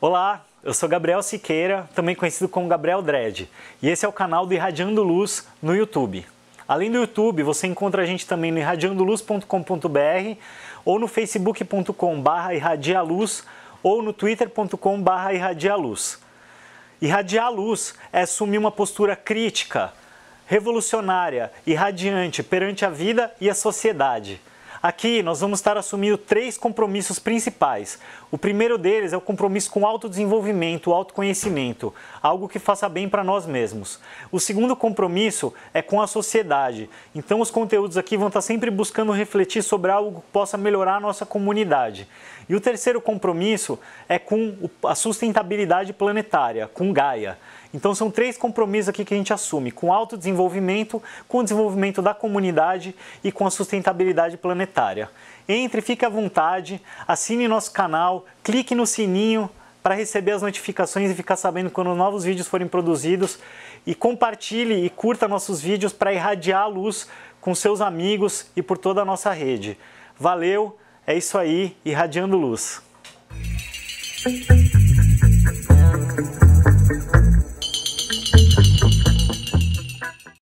Olá, eu sou Gabriel Siqueira, também conhecido como Gabriel Dredd, e esse é o canal do Irradiando Luz no YouTube. Além do YouTube, você encontra a gente também no irradiandoluz.com.br ou no facebook.com.br irradialuz ou no twitter.com.br irradialuz. Irradiar luz é assumir uma postura crítica, revolucionária e radiante perante a vida e a sociedade Aqui nós vamos estar assumindo três compromissos principais. O primeiro deles é o compromisso com o autodesenvolvimento, o autoconhecimento, algo que faça bem para nós mesmos. O segundo compromisso é com a sociedade. Então os conteúdos aqui vão estar sempre buscando refletir sobre algo que possa melhorar a nossa comunidade. E o terceiro compromisso é com a sustentabilidade planetária, com Gaia. Então são três compromissos aqui que a gente assume, com autodesenvolvimento, com o desenvolvimento da comunidade e com a sustentabilidade planetária. Entre, fique à vontade, assine nosso canal, clique no sininho para receber as notificações e ficar sabendo quando novos vídeos forem produzidos e compartilhe e curta nossos vídeos para irradiar a luz com seus amigos e por toda a nossa rede. Valeu, é isso aí, irradiando luz.